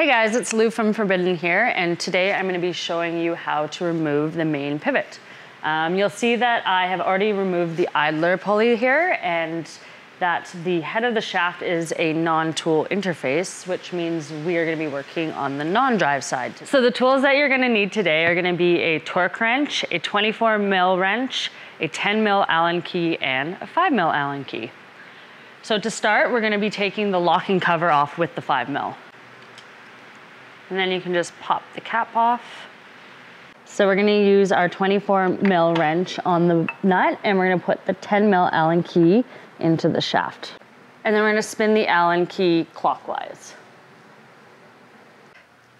Hey guys, it's Lou from Forbidden here, and today I'm gonna be showing you how to remove the main pivot. Um, you'll see that I have already removed the idler pulley here, and that the head of the shaft is a non-tool interface, which means we are gonna be working on the non-drive side. So the tools that you're gonna need today are gonna be a torque wrench, a 24 mil wrench, a 10 mil Allen key, and a 5 mil Allen key. So to start, we're gonna be taking the locking cover off with the 5 mil. And then you can just pop the cap off. So we're gonna use our 24 mil wrench on the nut and we're gonna put the 10 mil Allen key into the shaft. And then we're gonna spin the Allen key clockwise.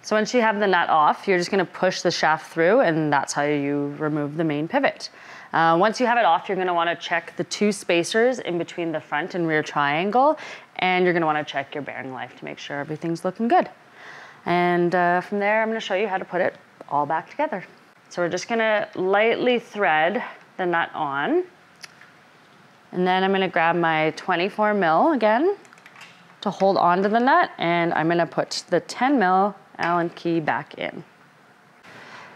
So once you have the nut off, you're just gonna push the shaft through and that's how you remove the main pivot. Uh, once you have it off, you're gonna wanna check the two spacers in between the front and rear triangle, and you're gonna wanna check your bearing life to make sure everything's looking good. And uh, from there, I'm gonna show you how to put it all back together. So we're just gonna lightly thread the nut on. And then I'm gonna grab my 24 mil again to hold onto the nut, and I'm gonna put the 10 mil Allen key back in.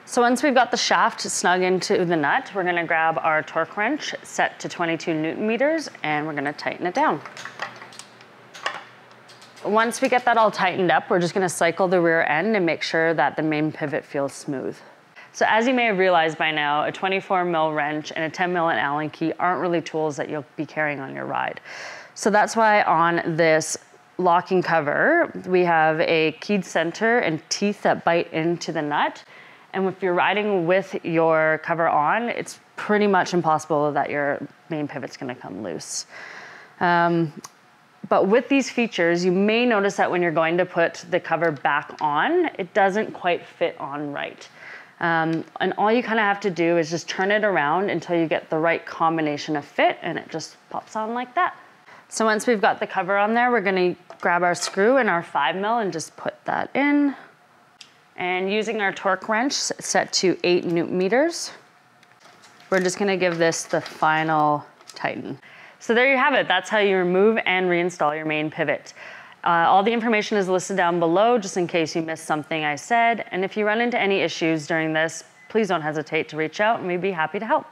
So once we've got the shaft snug into the nut, we're gonna grab our torque wrench set to 22 newton meters, and we're gonna tighten it down. Once we get that all tightened up, we're just gonna cycle the rear end and make sure that the main pivot feels smooth. So as you may have realized by now, a 24 mil wrench and a 10 mil Allen key aren't really tools that you'll be carrying on your ride. So that's why on this locking cover, we have a keyed center and teeth that bite into the nut. And if you're riding with your cover on, it's pretty much impossible that your main pivot's gonna come loose. Um, but with these features, you may notice that when you're going to put the cover back on, it doesn't quite fit on right. Um, and all you kind of have to do is just turn it around until you get the right combination of fit and it just pops on like that. So once we've got the cover on there, we're gonna grab our screw and our five mil and just put that in. And using our torque wrench set to eight newton meters, we're just gonna give this the final tighten. So there you have it. That's how you remove and reinstall your main pivot. Uh, all the information is listed down below just in case you missed something I said. And if you run into any issues during this, please don't hesitate to reach out and we'd be happy to help.